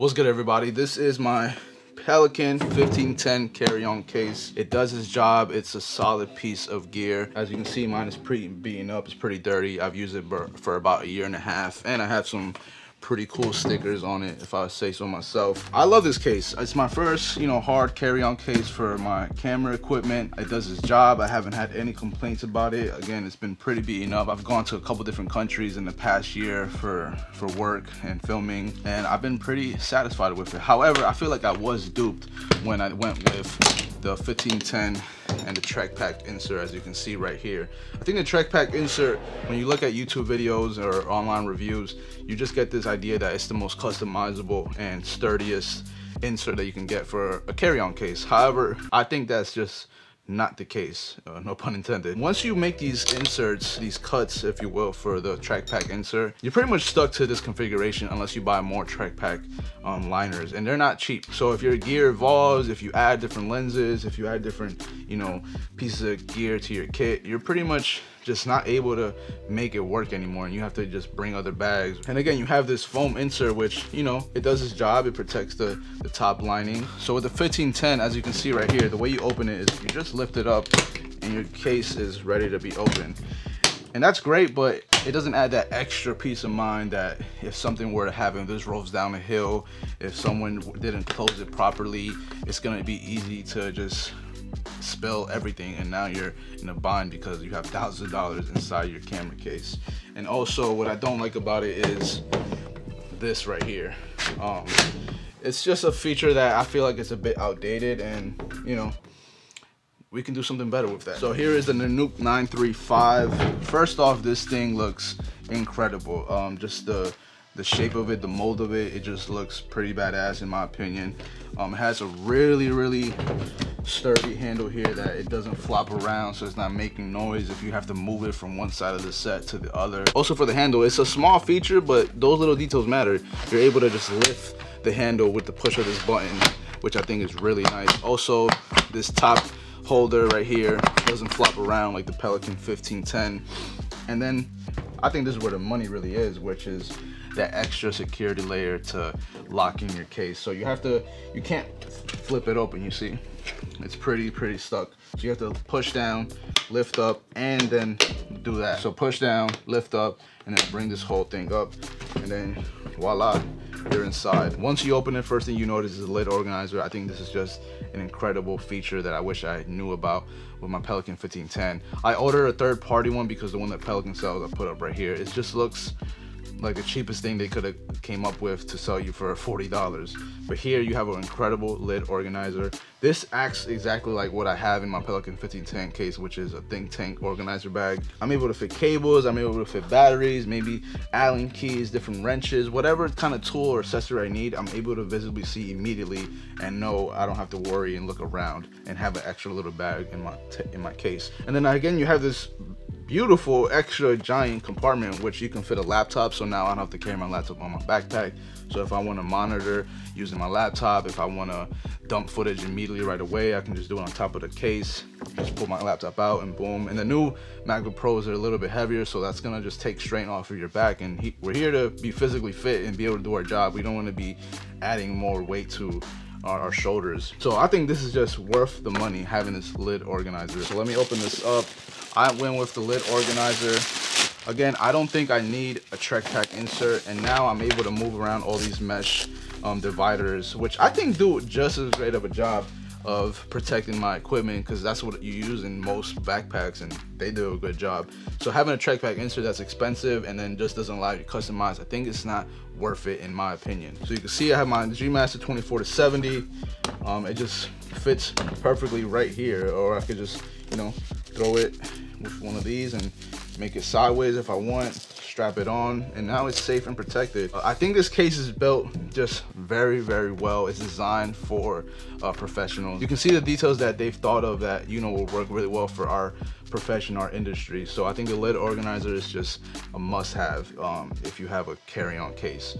What's good everybody? This is my Pelican 1510 carry-on case. It does its job. It's a solid piece of gear. As you can see, mine is pretty beaten up. It's pretty dirty. I've used it for about a year and a half. And I have some pretty cool stickers on it if I say so myself. I love this case. It's my first, you know, hard carry-on case for my camera equipment. It does its job. I haven't had any complaints about it. Again, it's been pretty beaten up. I've gone to a couple different countries in the past year for, for work and filming, and I've been pretty satisfied with it. However, I feel like I was duped when I went with the 1510 and the TrekPak insert as you can see right here. I think the TrekPak insert, when you look at YouTube videos or online reviews, you just get this idea that it's the most customizable and sturdiest insert that you can get for a carry-on case. However, I think that's just not the case, uh, no pun intended. Once you make these inserts, these cuts, if you will, for the TrekPak insert, you're pretty much stuck to this configuration unless you buy more TrekPak um, liners, and they're not cheap. So if your gear evolves, if you add different lenses, if you add different, you know, pieces of gear to your kit, you're pretty much just not able to make it work anymore and you have to just bring other bags. And again you have this foam insert which you know it does its job. It protects the the top lining. So with the 1510 as you can see right here the way you open it is you just lift it up and your case is ready to be opened. And that's great but it doesn't add that extra peace of mind that if something were to happen this rolls down a hill if someone didn't close it properly it's to be easy to just spill everything and now you're in a bind because you have thousands of dollars inside your camera case. And also what i don't like about it is this right here. Um, it's just a feature that i feel like it's a bit outdated and you know we can do something better with that. So here is the Nanuk 935 first off this thing looks incredible. Um, just the the shape of it the mold of it it just looks pretty badass in my opinion. Um, it has a really really sturdy handle here that it doesn't flop around so it's not making noise if you have to move it from one side of the set to the other. Also for the handle it's a small feature but those little details matter. You're able to just lift the handle with the push of this button which i think is really nice. Also this top holder right here doesn't flop around like the pelican 1510 and then i think this is where the money really is which is that extra security layer to lock in your case. So you have to you can't flip it open you see? It's pretty pretty stuck. So you have to push down lift up and then do that. So push down lift up and then bring this whole thing up and then voila you're inside. Once you open it first thing you notice is the lid organizer. I think this is just an incredible feature that i wish i knew about with my pelican 1510 i ordered a third party one because the one that pelican sells i put up right here. It just looks like the cheapest thing they could have came up with to sell you for $40 but here you have an incredible lid organizer. This acts exactly like what I have in my Pelican 1510 case which is a think tank organizer bag. I'm able to fit cables I'm able to fit batteries maybe Allen keys different wrenches whatever kind of tool or accessory I need I'm able to visibly see immediately and know I don't have to worry and look around and have an extra little bag in my in my case. And then again you have this beautiful extra giant compartment which you can fit a laptop. So now I don't have to carry my laptop on my backpack. So if I want to monitor using my laptop if I want to dump footage immediately right away I can just do it on top of the case. Just pull my laptop out and boom. And the new MacBook Pros are a little bit heavier so that's gonna just take strain off of your back. And he, we're here to be physically fit and be able to do our job. We don't want to be adding more weight to our, our shoulders. So I think this is just worth the money having this lid organizer. So let me open this up I went with the lid organizer. Again, I don't think I need a TrekPak insert, and now I'm able to move around all these mesh um, dividers, which I think do just as great of a job of protecting my equipment because that's what you use in most backpacks and they do a good job. So having a TrekPak insert that's expensive and then just doesn't allow you to customize, I think it's not worth it in my opinion. So you can see I have my G Master 24 to 70. Um, it just fits perfectly right here or I could just, you know, throw it with one of these and make it sideways if I want strap it on and now it's safe and protected. I think this case is built just very very well. It's designed for uh, professionals. You can see the details that they've thought of that you know will work really well for our profession our industry. So i think the lid organizer is just a must-have um, if you have a carry-on case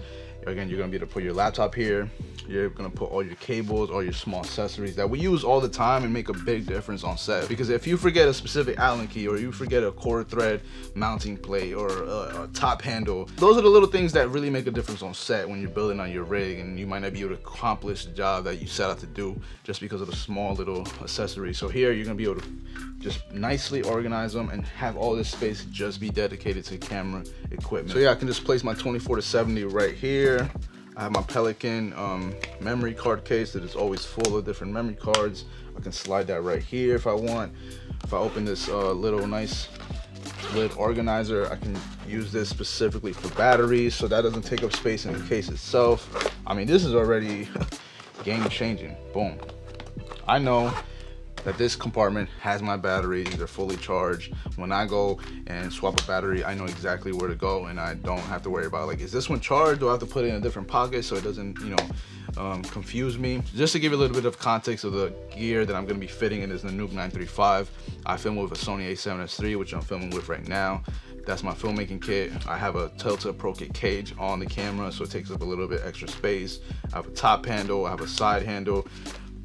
again you're gonna be able to put your laptop here you're gonna put all your cables, all your small accessories that we use all the time and make a big difference on set. Because if you forget a specific Allen key or you forget a core thread mounting plate or a, a top handle, those are the little things that really make a difference on set when you're building on your rig and you might not be able to accomplish the job that you set out to do just because of the small little accessories. So here you're gonna be able to just nicely organize them and have all this space just be dedicated to camera equipment. So yeah, I can just place my 24 to 70 right here. I have my Pelican um, memory card case that is always full of different memory cards. I can slide that right here if I want. If I open this uh, little nice lid organizer, I can use this specifically for batteries so that doesn't take up space in the case itself. I mean, this is already game changing. Boom. I know that this compartment has my batteries they're fully charged. When i go and swap a battery i know exactly where to go and i don't have to worry about like is this one charged? Do i have to put it in a different pocket so it doesn't you know um, confuse me? Just to give you a little bit of context of the gear that i'm to be fitting in this Nanuk 935 i film with a sony a7s iii which i'm filming with right now. That's my filmmaking kit. I have a Tilta Pro Kit cage on the camera, so it takes up a little bit extra space. I have a top handle, I have a side handle,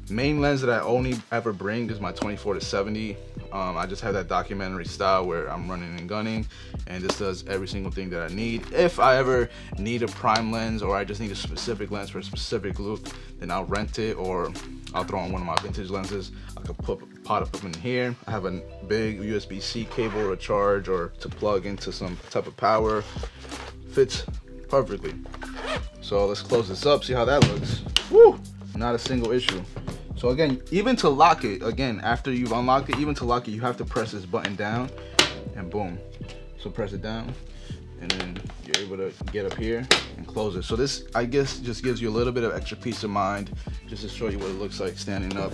main lens that I only ever bring is my 24 to 70. Um, I just have that documentary style where I'm running and gunning and this does every single thing that I need. If I ever need a prime lens or I just need a specific lens for a specific look, then I'll rent it or I'll throw on one of my vintage lenses. I can put a pot up in here. I have a big USB-C cable to charge or to plug into some type of power. Fits perfectly. So let's close this up, see how that looks. Woo! Not a single issue. So again, even to lock it, again, after you've unlocked it, even to lock it, you have to press this button down and boom. So press it down and then you're able to get up here and close it. So this, I guess, just gives you a little bit of extra peace of mind just to show you what it looks like standing up.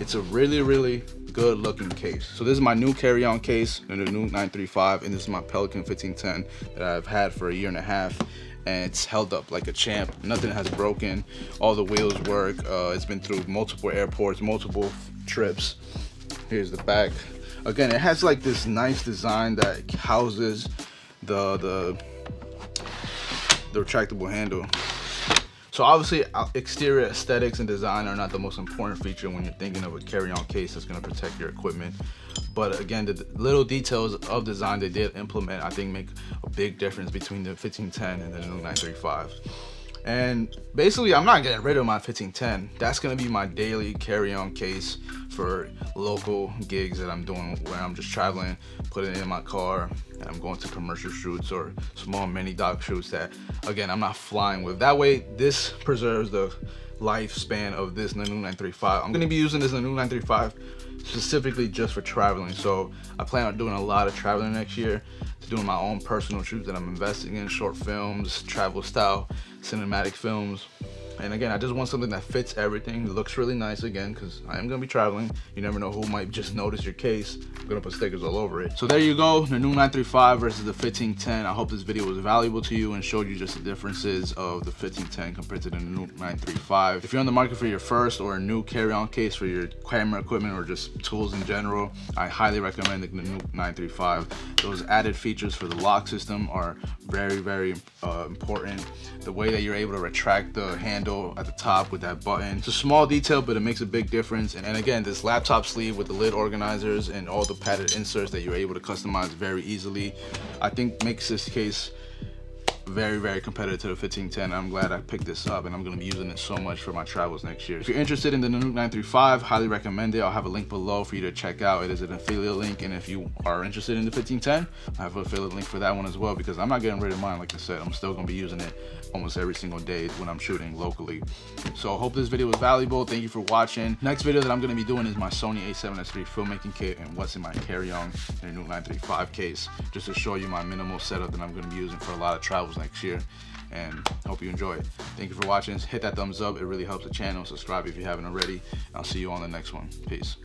It's a really, really good looking case. So this is my new carry-on case, the new 935, and this is my Pelican 1510 that I've had for a year and a half and it's held up like a champ. Nothing has broken. All the wheels work. Uh, it's been through multiple airports, multiple trips. Here's the back. Again, it has like this nice design that houses the the the retractable handle. So obviously uh, exterior aesthetics and design are not the most important feature when you're thinking of a carry-on case that's gonna protect your equipment. But again, the little details of design they did implement, I think make a big difference between the 1510 and the new 935. And basically, I'm not getting rid of my 1510. That's gonna be my daily carry-on case for local gigs that I'm doing where I'm just traveling, putting it in my car, and I'm going to commercial shoots or small mini doc shoots that, again, I'm not flying with. That way, this preserves the lifespan of this Nanuk 935. I'm gonna be using this Nanuk 935 specifically just for traveling. So I plan on doing a lot of traveling next year, doing my own personal shoots that I'm investing in, short films, travel style, cinematic films. And again, I just want something that fits everything, looks really nice again, because I am gonna be traveling. You never know who might just notice your case. I'm gonna put stickers all over it. So there you go, the new 935 versus the 1510. I hope this video was valuable to you and showed you just the differences of the 1510 compared to the new 935. If you're on the market for your first or a new carry-on case for your camera equipment or just tools in general, I highly recommend the new 935. Those added features for the lock system are very, very uh, important. The way that you're able to retract the handle handle at the top with that button. It's a small detail, but it makes a big difference. And, and again, this laptop sleeve with the lid organizers and all the padded inserts that you're able to customize very easily, I think makes this case very very competitive to the 1510 i'm glad i picked this up and i'm going to be using it so much for my travels next year. If you're interested in the Nanuk 935 highly recommend it. I'll have a link below for you to check out. It is an affiliate link and if you are interested in the 1510 i have an affiliate link for that one as well because i'm not getting rid of mine like i said. I'm still going to be using it almost every single day when i'm shooting locally so i hope this video was valuable thank you for watching next video that i'm going to be doing is my sony a7s iii filmmaking kit and what's in my carry-on in a new 935 case just to show you my minimal setup that i'm going to be using for a lot of travels next year and hope you enjoy it. Thank you for watching. Hit that thumbs up. It really helps the channel. Subscribe if you haven't already. I'll see you on the next one. Peace.